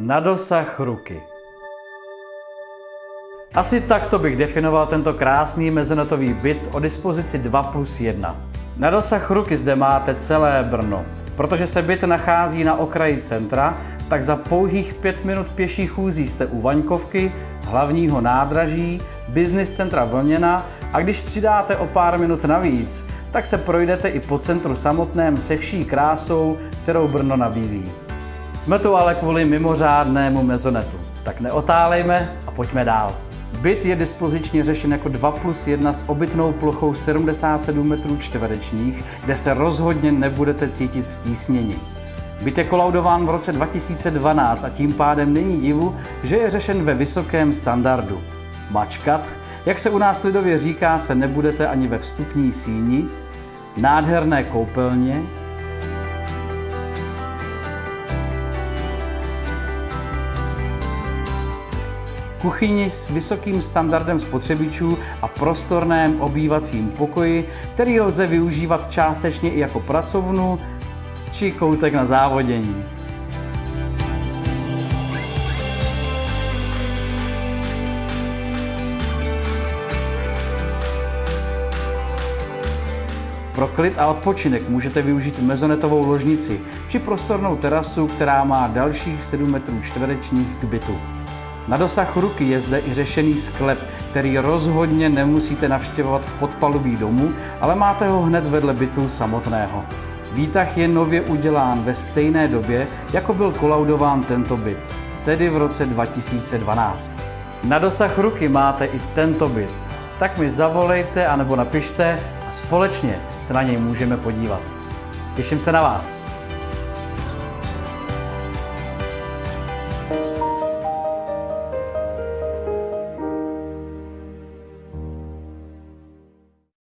Na dosah ruky. Asi takto bych definoval tento krásný mezonetový byt o dispozici 2 plus 1. Na dosah ruky zde máte celé Brno. Protože se byt nachází na okraji centra, tak za pouhých 5 minut pěší chůzí jste u Vaňkovky, hlavního nádraží, business centra Vlněna a když přidáte o pár minut navíc, tak se projdete i po centru samotném se vší krásou, kterou Brno nabízí. Jsme tu ale kvůli mimořádnému mezonetu, tak neotálejme a pojďme dál. Byt je dispozičně řešen jako 2 plus 1 s obytnou plochou 77 metrů čtverečních, kde se rozhodně nebudete cítit stísněni. Byt je kolaudován v roce 2012 a tím pádem není divu, že je řešen ve vysokém standardu. Mačkat, jak se u nás lidově říká, se nebudete ani ve vstupní síni, nádherné koupelně, kuchyni s vysokým standardem spotřebičů a prostorném obývacím pokoji, který lze využívat částečně i jako pracovnu či koutek na závodění. Pro klid a odpočinek můžete využít mezonetovou ložnici či prostornou terasu, která má dalších 7 metrů čtverečních k bytu. Na dosah ruky je zde i řešený sklep, který rozhodně nemusíte navštěvovat v podpalubí domu, ale máte ho hned vedle bytu samotného. Výtah je nově udělán ve stejné době, jako byl kolaudován tento byt, tedy v roce 2012. Na dosah ruky máte i tento byt, tak mi zavolejte anebo napište a společně se na něj můžeme podívat. Těším se na vás.